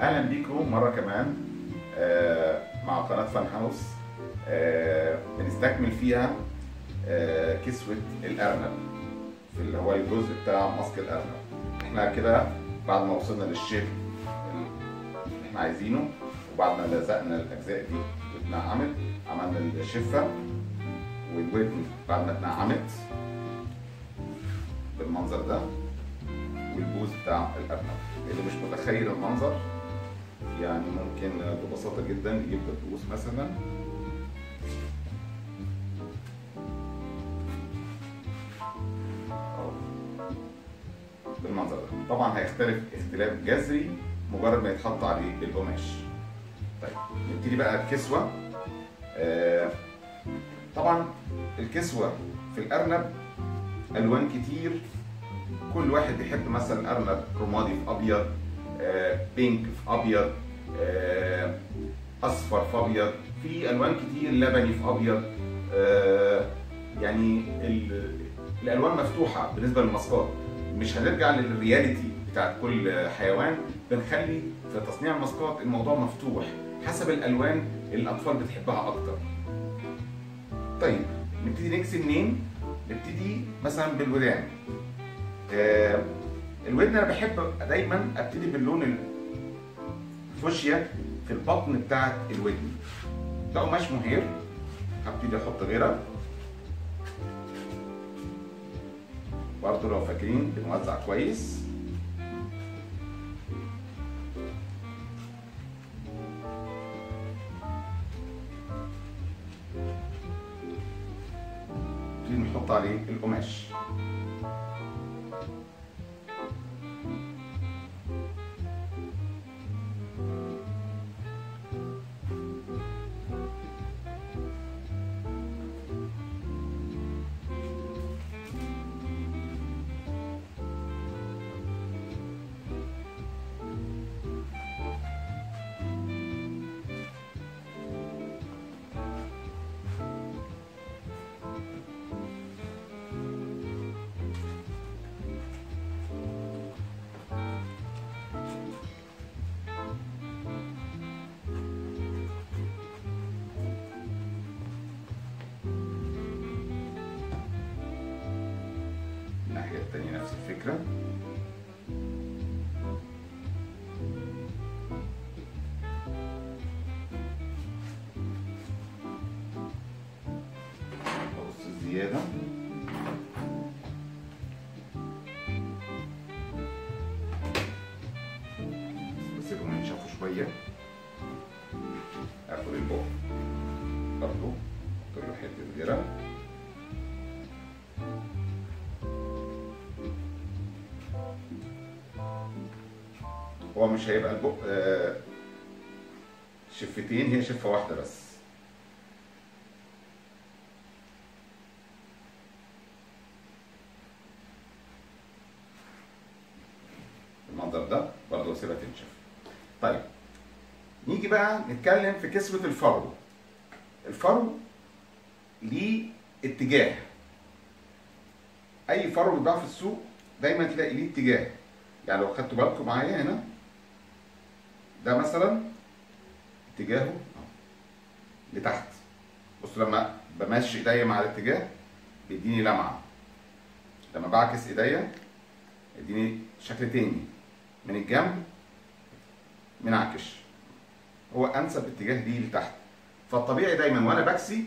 أهلا بيكم مرة كمان آه، مع قناة فان هاوس آه، بنستكمل فيها آه، كسوة الأرنب في اللي هو الجزء بتاع ماسك الأرنب. إحنا كده بعد ما وصلنا للشيب اللي إحنا عايزينه وبعد ما لزقنا الأجزاء دي واتنعمت عملنا الشفة والودن بعد ما اتنعمت بالمنظر ده والبوز بتاع الأرنب. اللي مش متخيل المنظر يعني ممكن ببساطة جدا يجيب دبوس مثلا. بالمنظر ده. طبعا هيختلف اختلاف جذري مجرد ما يتحط عليه القماش. طيب نبتدي بقى الكسوه آه طبعا الكسوة في الأرنب ألوان كتير. كل واحد بيحب مثلا أرنب رمادي في أبيض. آه، بينك في أبيض آه، أصفر في أبيض. في ألوان كتير لبني في أبيض. آه، يعني ال- الألوان مفتوحة بالنسبة للماسكات مش هنرجع للرياليتي بتاعت كل حيوان. بنخلي في تصنيع الماسكات الموضوع مفتوح حسب الألوان اللي الأطفال بتحبها أكتر. طيب نبتدي نكسي منين؟ نبتدي مثلا بالودان. آه، الودن أنا بحب دايما ابتدي باللون الفوشيا في البطن بتاعت الودن ده قماش مهير. هبتدي أحط غيره برضه لو فاكرين بنوزع كويس. نحط عليه القماش. फ़िक्र هو مش هيبقى البق آه، شفتين هي شفة واحدة بس. المنظر ده برضه اسيبها تنشف. طيب نيجي بقى نتكلم في كسوة الفرو. الفرو ليه اتجاه. أي فرو بيتباع في السوق دايما تلاقي ليه اتجاه. يعني لو خدتوا بالكم معايا هنا ده مثلا اتجاهه لتحت. بصوا لما بمشي إيديا مع الاتجاه بيديني لمعة. لما بعكس إيديا يديني شكل تاني. من الجنب منعكش. هو أنسب اتجاه ليه لتحت. فالطبيعي دايما وأنا بكسي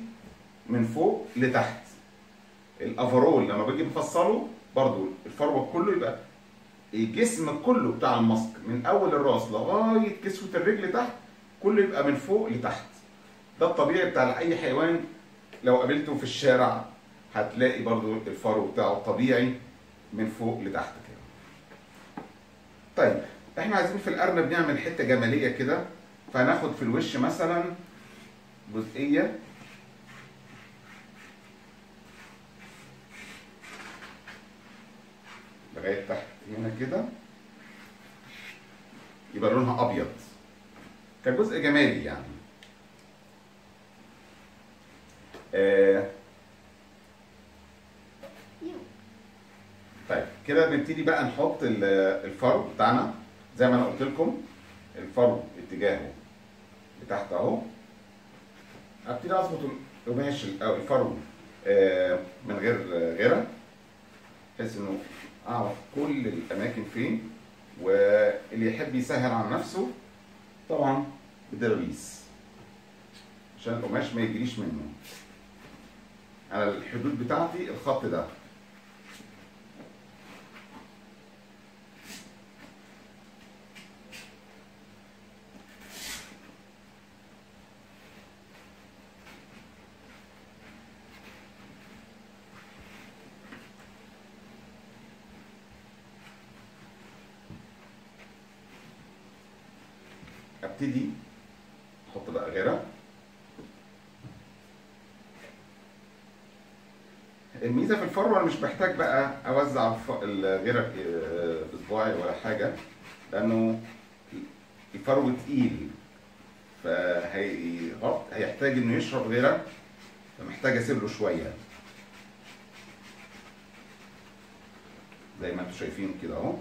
من فوق لتحت. الأفرول لما باجي بفصله برضو الفروة كله يبقى الجسم كله بتاع الماسك من أول الراس لغاية كسوة الرجل تحت كله يبقى من فوق لتحت. ده الطبيعي بتاع أي حيوان. لو قابلته في الشارع هتلاقي برضو الفرو بتاعه طبيعي من فوق لتحت كده. طيب إحنا عايزين في الأرنب نعمل حتة جمالية كده. فهناخد في الوش مثلا جزئية لغاية تحت هنا كده. يبقى لونها أبيض. كجزء جمالي يعني. آه. طيب كده نبتدي بقى نحط ال- الفرو بتاعنا. زي ما أنا قلت لكم الفرو اتجاهه لتحت أهو. ابتدي أظبط القماش أو الفرو آه، من غير غرا بحيث إنه أعرف كل الأماكن فين واللي يحب يسهل على نفسه طبعا بدرابيس عشان القماش ما يجريش منه. على الحدود بتاعتي الخط ده. ابتدي أحط بقى غيره الميزة في الفرو أنا مش بحتاج بقى أوزع الغيرة ب- باصبعي ولا حاجة لأنه الفرو تقيل فهي هيحتاج إنه يشرب غيرة فمحتاج أسيب له شوية. زي ما أنتم شايفين كده أهو.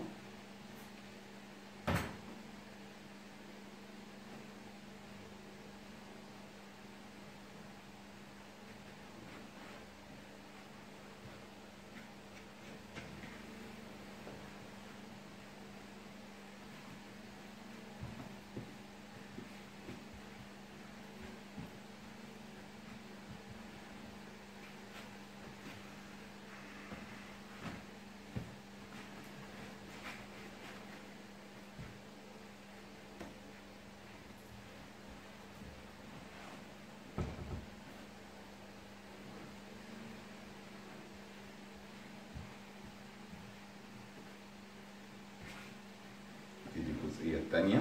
питания.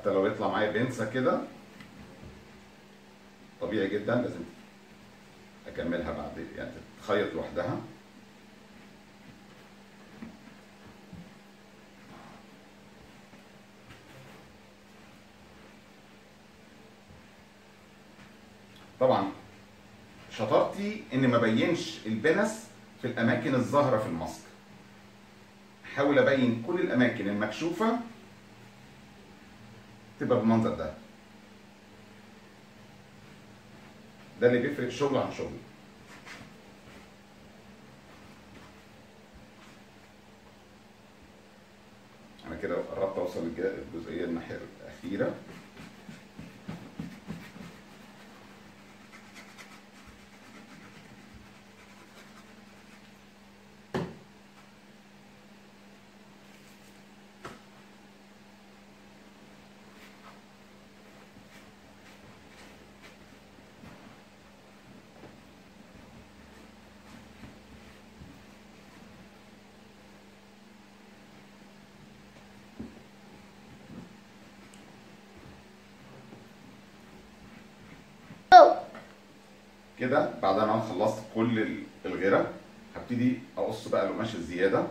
حتى لو يطلع معايا بنسة كده طبيعي جدا لازم أكملها بعد يعني تتخيط لوحدها. طبعا شطارتي ان ما بينش البنس في الأماكن الظاهرة في الماسك. أحاول أبين كل الأماكن المكشوفة تبقى بالمنظر ده. ده اللي بيفرق شغل عن شغل. أنا كده قربت أوصل للج- الجزئيه الناحية الأخيرة. كده بعد ما أنا خلصت كل ال- الغيرة هبتدي أقص بقى القماش الزيادة.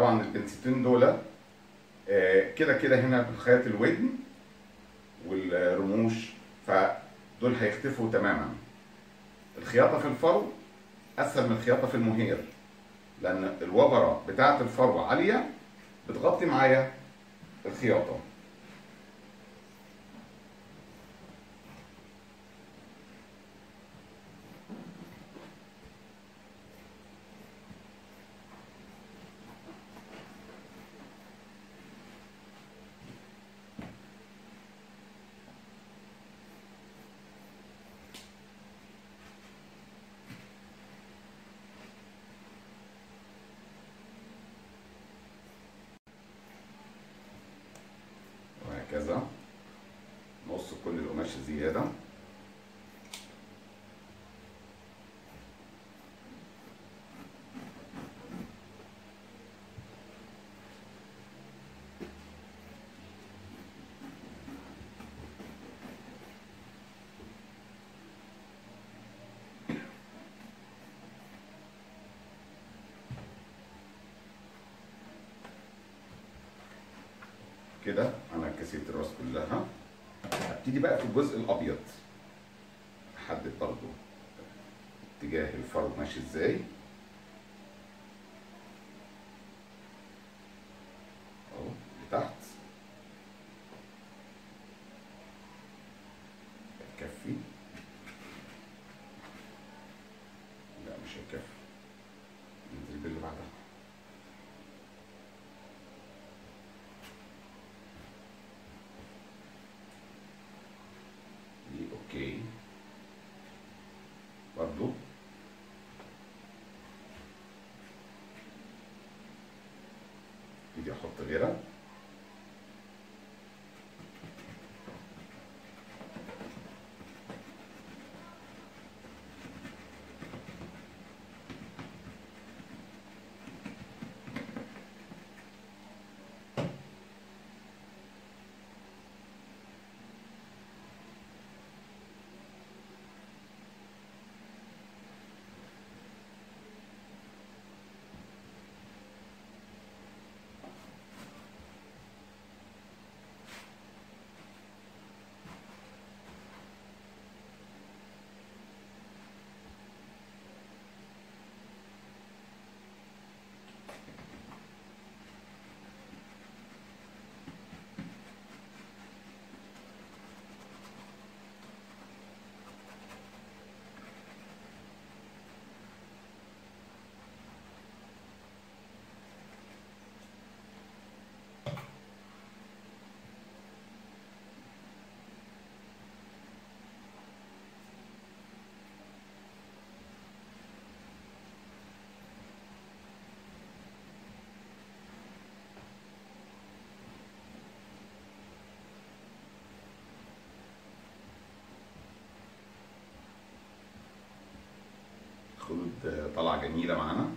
طبعا البنستين دول آه، كده كده هنا بنخيط الودن والرموش فدول هيختفوا تماما. الخياطة في الفرو أسهل من الخياطة في المهير لأن الوبرة بتاعة الفروه عالية بتغطي معايا الخياطة. القماش زيادة. كده أنا كسيت الرأس كلها. هبتدي بقى في الجزء الأبيض. أحدد برضو اتجاه الفرو ماشي إزاي اهو لتحت هيكفي لا مش هيكفي ننزل باللي بعدها دي أوكي برضو ابتدي أحط غيرها طلعة جميلة معانا.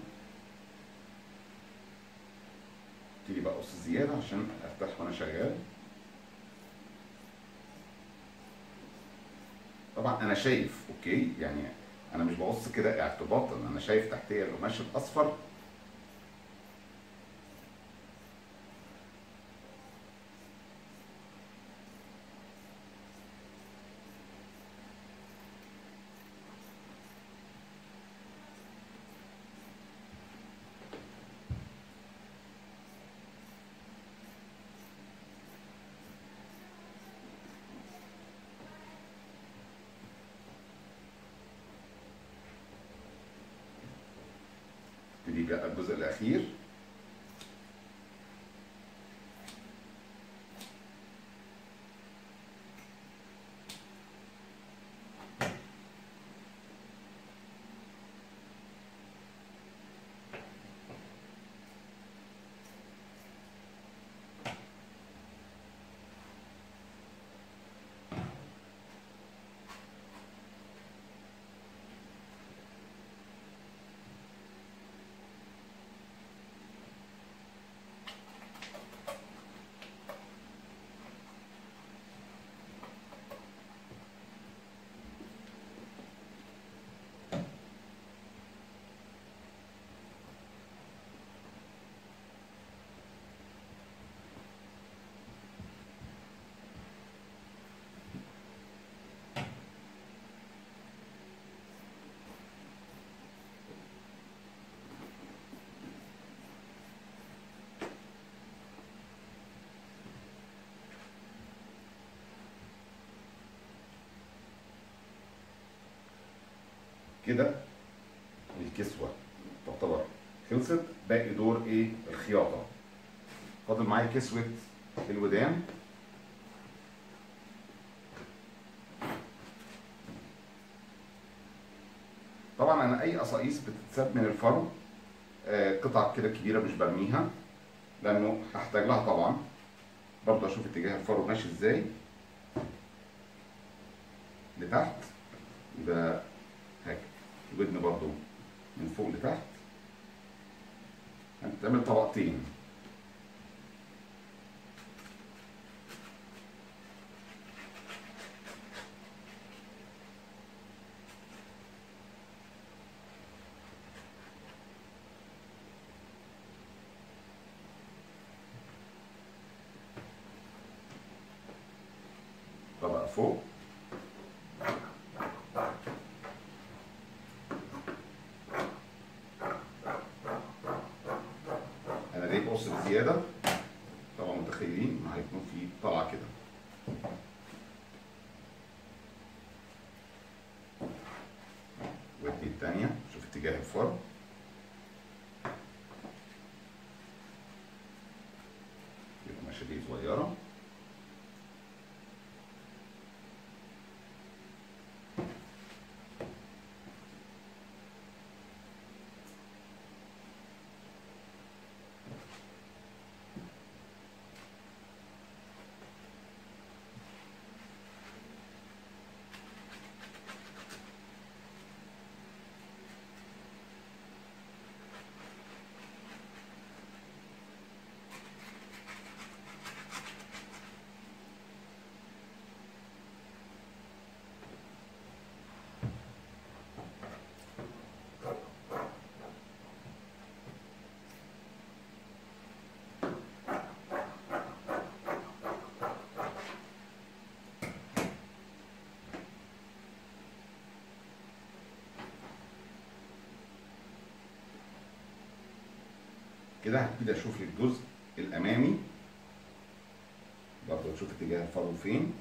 ابتدي بقى اقص زيادة عشان أرتاح وأنا شغال. طبعا أنا شايف أوكي يعني أنا مش بقص كده اعتباطا أنا شايف تحتية القماش الأصفر ابتدي بقى الجزء الاخير كده الكسوة تعتبر خلصت باقي دور إيه؟ الخياطة. فاضل معايا كسوة الودان. طبعا أنا أي قصاقيس بتتساب من الفرو آه، قطع كده كبيرة مش برميها لأنه هحتاج لها طبعا. برضه أشوف اتجاه الفرو ماشي إزاي. لتحت يبقى الودن برضه من فوق لتحت. هنعمل طبقتين طبقة فوق بقص بزيادة طبعا متخيلين هيكون في طلعة كده. كده هبتدي أشوف الجزء الأمامي. برضه أشوف اتجاه الفرو فين.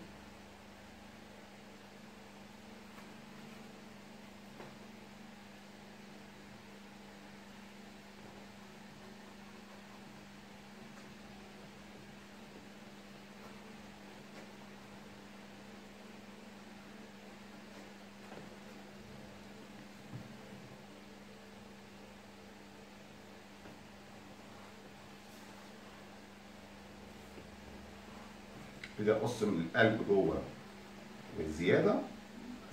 ابتدي اقص من القلب جوه والزياده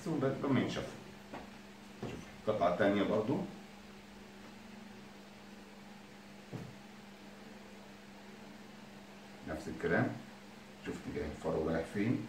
بقى لما ينشفوا شوف قطعة تانية برضو. نفس الكلام. شوف اتجاه الفرو رايح فين.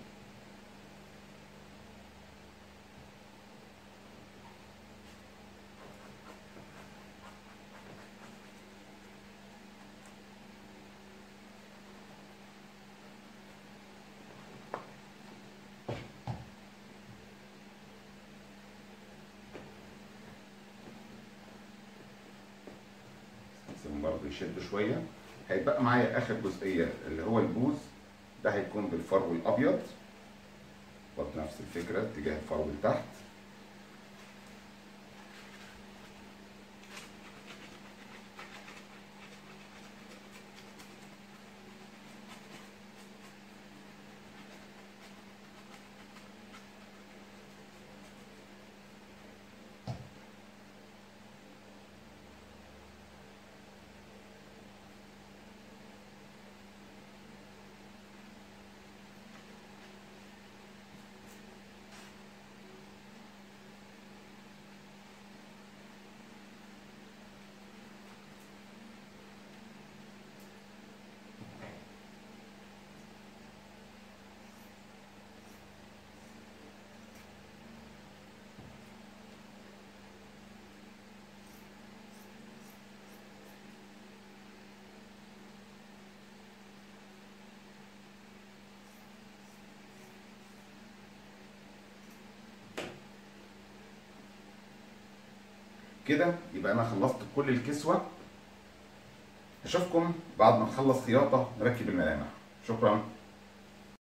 يشدوا شوية. هيبقى معايا آخر جزئية اللي هو البوز ده هيكون بالفرو الأبيض. برضه نفس الفكرة اتجاه الفرو لتحت كده يبقى أنا خلصت كل الكسوة. أشوفكم بعد ما نخلص خياطة نركب الملامح. شكرا.